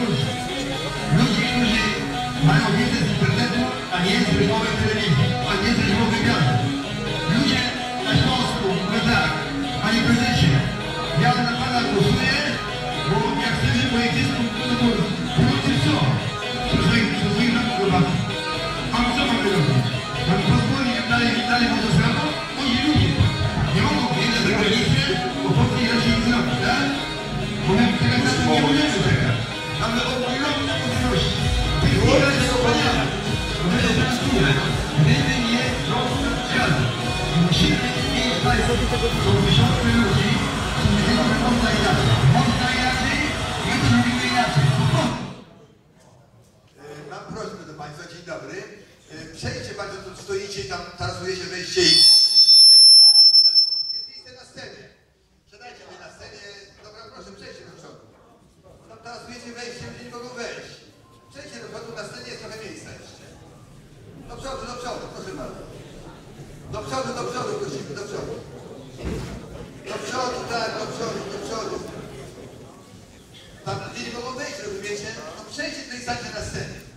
młodych ludzi. Którzy mają wiedzę z internetu, a nie z rybowej telewizji, a nie z rybowej gazet. Ludzie na Śląsku mówią tak, panie prezesie, ja na pana głosuję, bo jak chcecie moje dziecko, to pracujemy. Ryby nie gazu. I musimy mieć Państwo, są tysiące ludzi, którzy że można inaczej. Można inaczej, my to robimy inaczej. Mam prośbę do Państwa, dzień dobry. E, Przejdźcie Państwo, tu stoicie tam tarasujecie wejście i... przodu, do przodu, proszę bardzo. Do przodu, do przodu, prosimy, do przodu. Do przodu, tak, do przodu, do przodu. Tam ludzie nie mogą wejść, rozumiecie? No przejdźcie tutaj i stańcie na scenie.